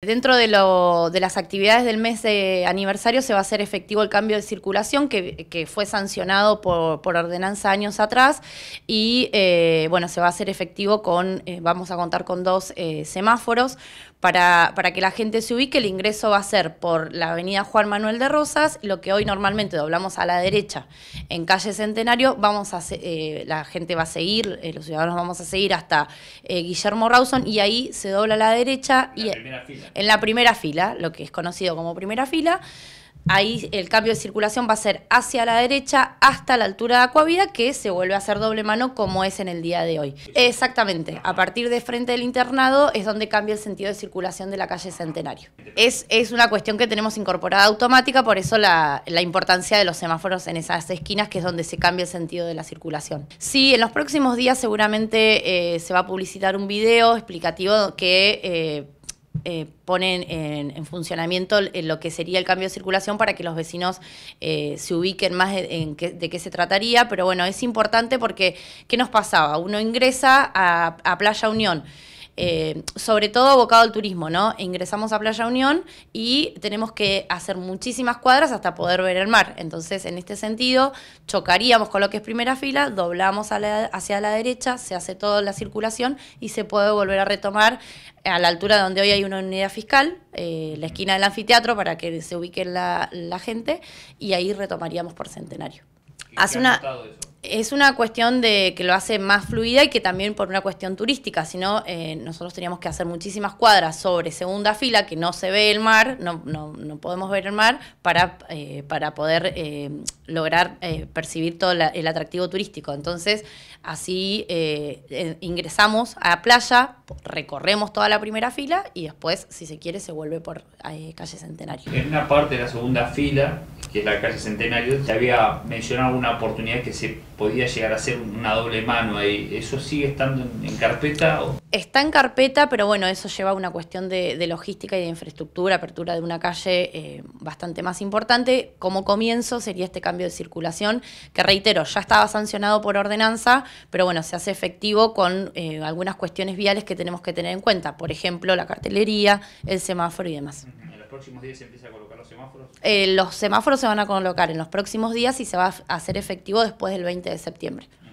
Dentro de, las actividades del mes de aniversario se va a hacer efectivo el cambio de circulación que, fue sancionado por, ordenanza años atrás y eh, bueno, se va a hacer efectivo con, eh, vamos a contar con dos eh, semáforos para, para, que la gente se ubique. El ingreso va a ser por la avenida Juan Manuel de Rosas, lo que hoy normalmente doblamos a la derecha en calle Centenario, vamos a la gente va a seguir, los ciudadanos vamos a seguir hasta Guillermo Rawson y ahí se dobla a la derecha. y, fila en la primera fila, lo que es conocido como primera fila. Ahí el cambio de circulación va a ser hacia la derecha hasta la altura de Acuavida, que se vuelve a hacer doble mano como es en el día de hoy. Exactamente, a partir de frente del internado es donde cambia el sentido de circulación de la calle Centenario. Es, es una cuestión que tenemos incorporada automática, por eso la, importancia de los semáforos en esas esquinas, que es donde se cambia el sentido de la circulación. Sí, en los próximos días seguramente eh, se va a publicitar un video explicativo que... Eh, eh, ponen en, funcionamiento lo que sería el cambio de circulación para que los vecinos eh, se ubiquen más en, de qué se trataría. Pero bueno, es importante porque, ¿qué nos pasaba? Uno ingresa a Playa Unión. Eh, sobre todo abocado al turismo, ¿no? Ingresamos a Playa Unión y tenemos que hacer muchísimas cuadras hasta poder ver el mar. Entonces, en este sentido, chocaríamos con lo que es primera fila, doblamos hacia la derecha, se hace toda la circulación y se puede volver a retomar a la altura donde hoy hay una unidad fiscal, eh, la esquina del anfiteatro, para que se ubique la, la gente, y ahí retomaríamos por centenario. Hace una, es una cuestión de que lo hace más fluida y que también por una cuestión turística, si no, eh, nosotros teníamos que hacer muchísimas cuadras sobre segunda fila que no se ve el mar, no, no, no podemos ver el mar para, eh, para poder eh, lograr percibir todo el atractivo turístico. Entonces, así ingresamos a la playa, recorremos toda la primera fila y después, si se quiere, se vuelve por calle Centenario. En una parte de la segunda fila, que es la calle Centenario, te había mencionado una oportunidad que se podía llegar a ser una doble mano ahí. ¿Eso sigue estando en, carpeta? Está en carpeta, pero bueno, eso lleva a una cuestión de, logística y de infraestructura, apertura de una calle eh, bastante más importante. Como comienzo sería este cambio de circulación, que reitero, ya estaba sancionado por ordenanza, pero bueno, se hace efectivo con eh, algunas cuestiones viales que tenemos que tener en cuenta. Por ejemplo, la cartelería, el semáforo y demás. ¿En los próximos días se empieza a colocar los semáforos? Eh, los semáforos se van a colocar en los próximos días y se va a hacer efectivo después del 20 de septiembre.